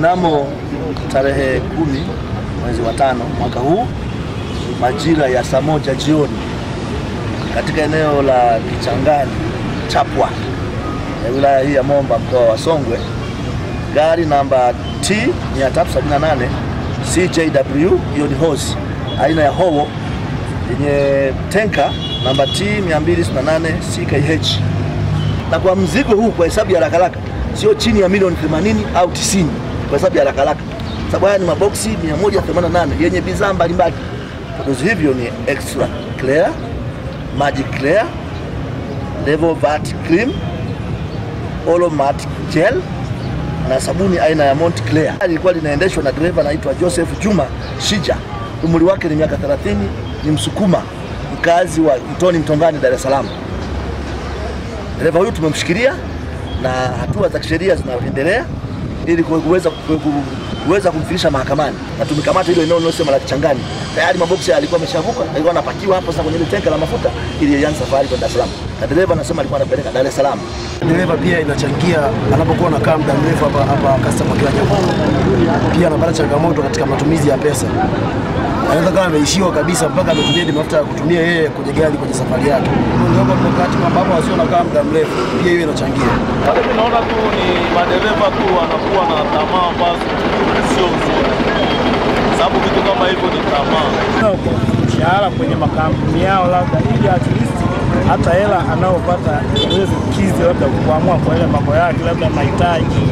Mnamo tarehe kumi mwezi wa tano mwaka huu majira ya saa moja jioni katika eneo la Kichangani Chapwa ya wilaya hii ya Momba mkoa wa Songwe, gari namba T 378 CJW, hiyo ni hose aina ya Howo yenye tenka namba T 268 CKH, na kwa mzigo huu kwa hesabu ya rakaraka sio chini ya milioni 80 au 90 kwa hesabu ya haraka haraka, sababu haya ni maboksi 188 yenye bidhaa mbalimbali. Vipodozi hivyo ni extra clear, magic clear, level vat cream, olomat gel na sabuni aina ya Mont Clear. Linaendeshwa na dereva anaitwa Joseph Juma Shija, umri wake ni miaka 30, ni Msukuma, mkazi wa Mtoni Mtongani, Dar es Salaam. Dereva huyu tumemshikilia na hatua za kisheria zinaendelea ili kuweza kuweza kumfikisha mahakamani, na tumekamata hilo eneo linalosema la Kichangani. Tayari maboksi yalikuwa ameshavuka, alikuwa anapakiwa hapo sasa kwenye ile tenka la mafuta ili ianze safari kwenda Dar es Salaam, na dereva anasema alikuwa anapeleka Dar es Salaam. Dereva pia inachangia anapokuwa anakaa muda mrefu hapa hapa customer kila Nyamwanga, pia anapata changamoto katika matumizi ya pesa. Anaweza kama ameishiwa kabisa mpaka ametumia ile mafuta ya kutumia yeye kwenye gari kwenye safari yake. Ndio kwa wakati mababa wasio nakaa muda mrefu, pia hiyo inachangia. Tunaona tu ni madereva tu wanakuwa na tamaa ambazo sio nzuri, sababu vitu kama hivyo ni tamaa. mshahara kwenye makampuni yao, labda ili at least hata hela anaopata iweze kukizi labda kuamua kwa ile mambo yake, labda mahitaji